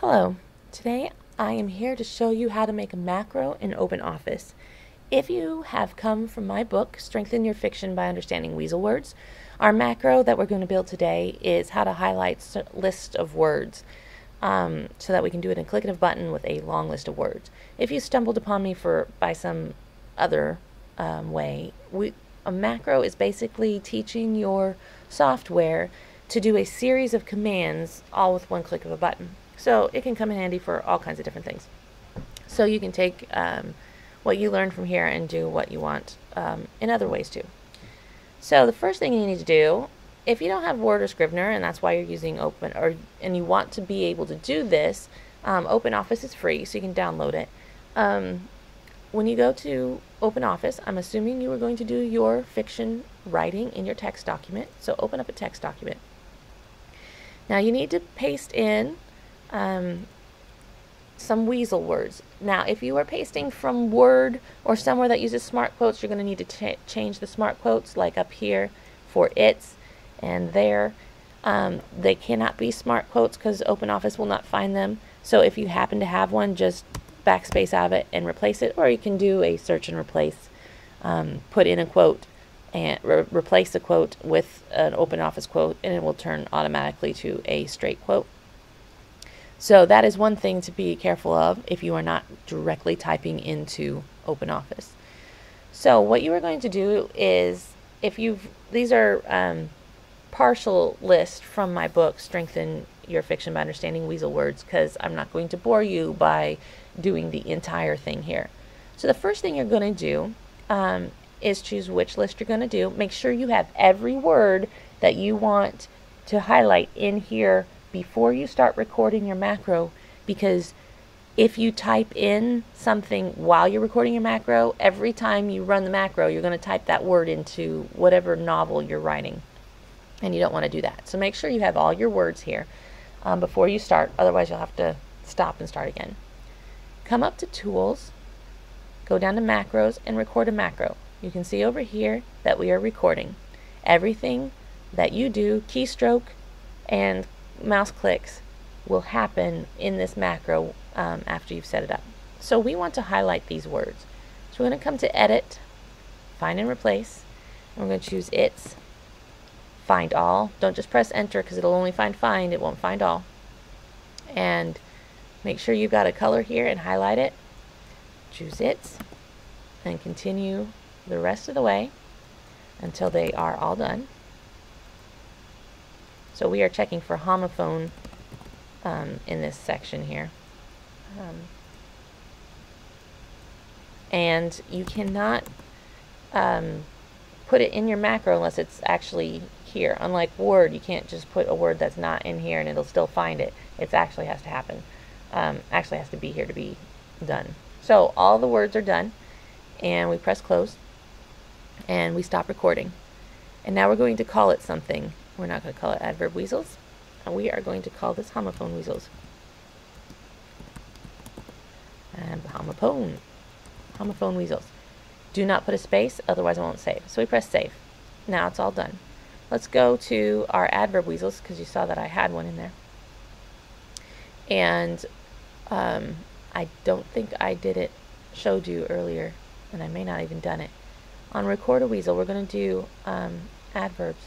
Hello, today I am here to show you how to make a macro in OpenOffice. If you have come from my book, Strengthen Your Fiction by Understanding Weasel Words, our macro that we're going to build today is how to highlight a list of words um, so that we can do it in a click of a button with a long list of words. If you stumbled upon me for by some other um, way, we, a macro is basically teaching your software to do a series of commands all with one click of a button. So it can come in handy for all kinds of different things. So you can take um, what you learned from here and do what you want um, in other ways too. So the first thing you need to do, if you don't have Word or Scrivener, and that's why you're using Open, or and you want to be able to do this, um, OpenOffice is free, so you can download it. Um, when you go to OpenOffice, I'm assuming you are going to do your fiction writing in your text document. So open up a text document. Now you need to paste in um, some weasel words. Now, if you are pasting from Word or somewhere that uses smart quotes, you're going to need to ch change the smart quotes, like up here for its and there. Um, they cannot be smart quotes because OpenOffice will not find them. So if you happen to have one, just backspace out of it and replace it, or you can do a search and replace. Um, put in a quote and re replace a quote with an OpenOffice quote, and it will turn automatically to a straight quote. So that is one thing to be careful of if you are not directly typing into OpenOffice. So what you are going to do is, if you've, these are um, partial list from my book, Strengthen Your Fiction by Understanding Weasel Words, because I'm not going to bore you by doing the entire thing here. So the first thing you're going to do um, is choose which list you're going to do. Make sure you have every word that you want to highlight in here before you start recording your macro because if you type in something while you're recording your macro, every time you run the macro, you're going to type that word into whatever novel you're writing. And you don't want to do that. So make sure you have all your words here um, before you start. Otherwise, you'll have to stop and start again. Come up to Tools, go down to Macros, and record a macro. You can see over here that we are recording. Everything that you do, keystroke, and mouse clicks will happen in this macro um, after you've set it up. So we want to highlight these words. So we're going to come to Edit, Find and Replace, we're going to choose It's, Find All. Don't just press Enter because it'll only find Find, it won't find all. And make sure you've got a color here and highlight it. Choose It's, and continue the rest of the way until they are all done. So we are checking for homophone um, in this section here. Um, and you cannot um, put it in your macro unless it's actually here. Unlike Word, you can't just put a word that's not in here and it'll still find it. It actually has to happen. Um, actually has to be here to be done. So all the words are done and we press close and we stop recording. And now we're going to call it something. We're not going to call it adverb weasels. And we are going to call this homophone weasels. And homophone. Homophone weasels. Do not put a space, otherwise I won't save. So we press save. Now it's all done. Let's go to our adverb weasels, because you saw that I had one in there. And um, I don't think I did it, showed you earlier, and I may not even done it. On record a weasel, we're going to do um, adverbs.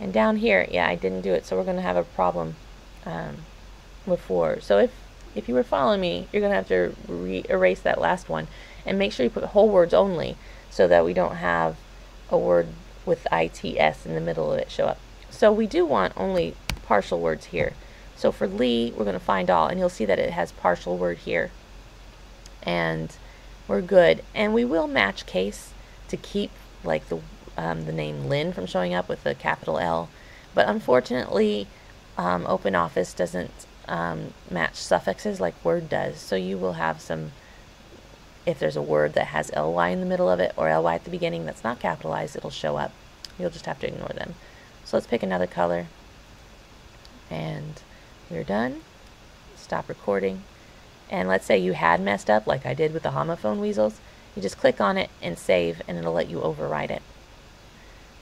And down here, yeah, I didn't do it, so we're going to have a problem um, with four. So if, if you were following me, you're going to have to erase that last one. And make sure you put whole words only so that we don't have a word with ITS in the middle of it show up. So we do want only partial words here. So for Lee, we're going to find all, and you'll see that it has partial word here. And we're good. And we will match case to keep like the um, the name Lynn from showing up with a capital L. But unfortunately, um, OpenOffice doesn't um, match suffixes like Word does. So you will have some, if there's a word that has ly in the middle of it or ly at the beginning that's not capitalized, it'll show up. You'll just have to ignore them. So let's pick another color. And we're done. Stop recording. And let's say you had messed up like I did with the homophone weasels. You just click on it and save and it'll let you overwrite it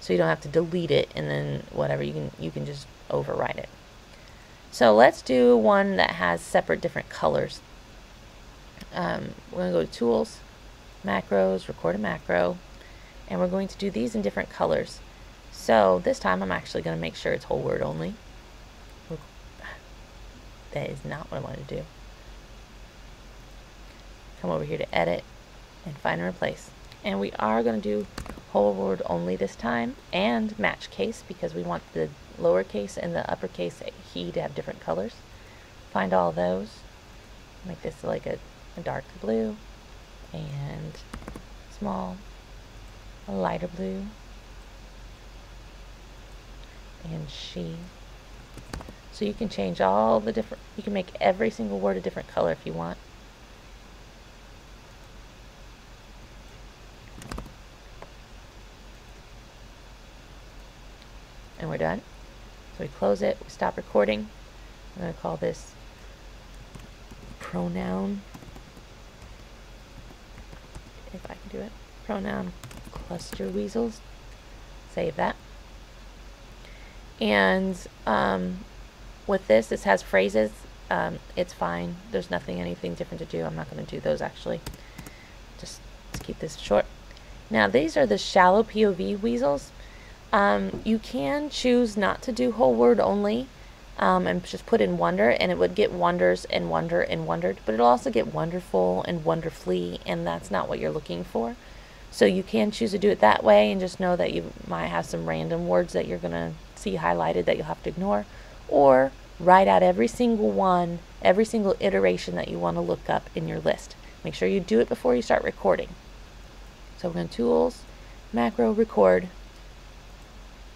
so you don't have to delete it and then whatever you can you can just overwrite it So let's do one that has separate different colors. Um, we're going to go to Tools, Macros, Record a Macro, and we're going to do these in different colors. So this time I'm actually going to make sure it's whole word only. That is not what I want to do. Come over here to Edit and Find and Replace. And we are going to do whole word only this time and match case because we want the lowercase and the uppercase he to have different colors. Find all those. Make this like a, a dark blue and small, a lighter blue, and she. So you can change all the different, you can make every single word a different color if you want. And we're done. So we close it, we stop recording. I'm going to call this pronoun, if I can do it, pronoun cluster weasels. Save that. And um, with this, this has phrases. Um, it's fine. There's nothing, anything different to do. I'm not going to do those actually. Just keep this short. Now these are the shallow POV weasels. Um, you can choose not to do whole word only um, and just put in wonder and it would get wonders and wonder and wondered, but it'll also get wonderful and wonderfully and that's not what you're looking for. So you can choose to do it that way and just know that you might have some random words that you're going to see highlighted that you'll have to ignore or write out every single one, every single iteration that you want to look up in your list. Make sure you do it before you start recording. So we're going to Tools, Macro, Record,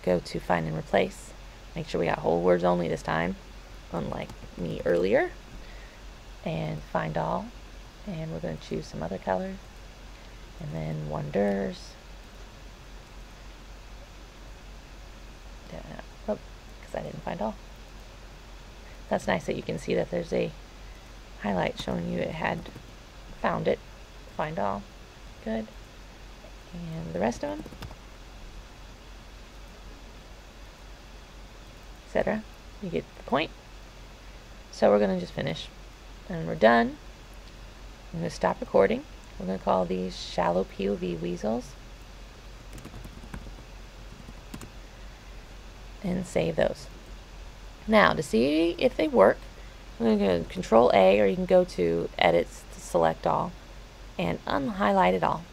go to find and replace. Make sure we got whole words only this time, unlike me earlier. And find all. And we're going to choose some other color. And then wonders. Oh, because I didn't find all. That's nice that you can see that there's a highlight showing you it had found it. Find all. Good. And the rest of them. Etc. You get the point. So we're going to just finish. And we're done. I'm going to stop recording. We're going to call these shallow POV weasels. And save those. Now, to see if they work, I'm going to Control A, or you can go to Edits to select all, and unhighlight it all.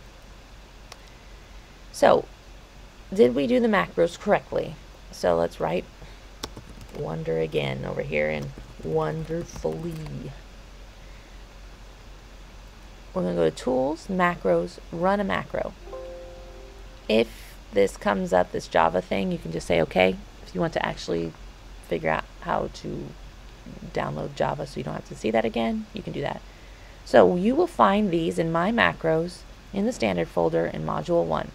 So, did we do the macros correctly? So let's write wonder again over here in wonderfully. We're going to go to Tools, Macros, Run a Macro. If this comes up, this Java thing, you can just say OK. If you want to actually figure out how to download Java so you don't have to see that again, you can do that. So you will find these in My Macros in the Standard folder in Module 1.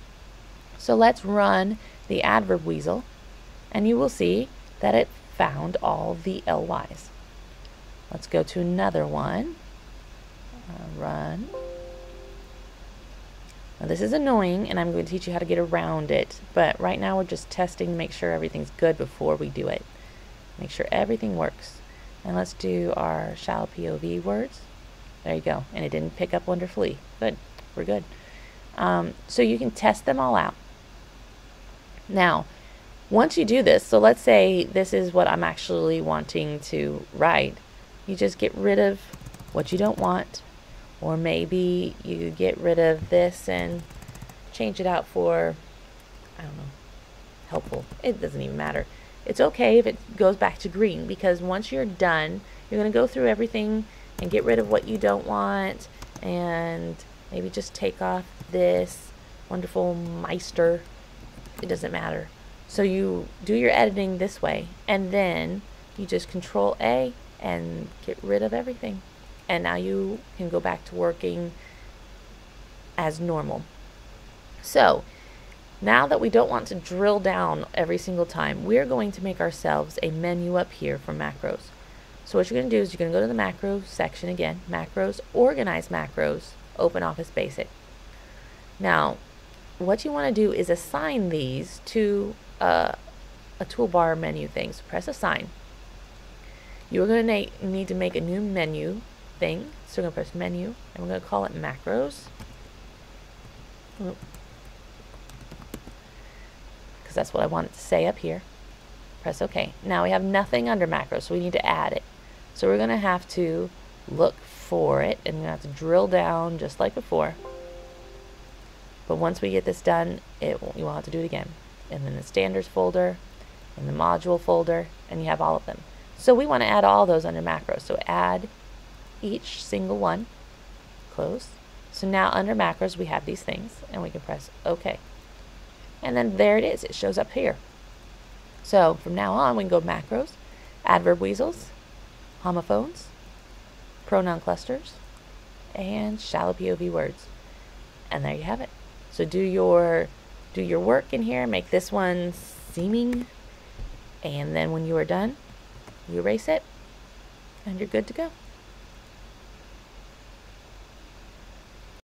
So let's run the adverb weasel, and you will see that it found all the LYs. Let's go to another one. Uh, run. Now this is annoying and I'm going to teach you how to get around it, but right now we're just testing to make sure everything's good before we do it. Make sure everything works. And let's do our shall POV words. There you go. And it didn't pick up wonderfully. Good. We're good. Um, so you can test them all out. Now, once you do this, so let's say this is what I'm actually wanting to write, you just get rid of what you don't want, or maybe you get rid of this and change it out for, I don't know, helpful. It doesn't even matter. It's okay if it goes back to green because once you're done, you're going to go through everything and get rid of what you don't want and maybe just take off this wonderful Meister. It doesn't matter. So you do your editing this way, and then you just control A and get rid of everything. And now you can go back to working as normal. So now that we don't want to drill down every single time, we're going to make ourselves a menu up here for macros. So what you're going to do is you're going to go to the macros section again, macros, organize macros, open Office Basic. Now, what you want to do is assign these to a, a toolbar menu thing. So press assign. You're going to need to make a new menu thing. So we're going to press menu and we're going to call it macros. Because that's what I want it to say up here. Press OK. Now we have nothing under macros, so we need to add it. So we're going to have to look for it and we have to drill down just like before. But once we get this done, it you won't have to do it again. And then the standards folder, and the module folder, and you have all of them. So we want to add all those under macros. So add each single one, close. So now under macros we have these things and we can press OK. And then there it is, it shows up here. So from now on we can go macros, adverb weasels, homophones, pronoun clusters, and shallow POV words. And there you have it. So do your do your work in here, make this one seeming, and then when you are done, you erase it, and you're good to go.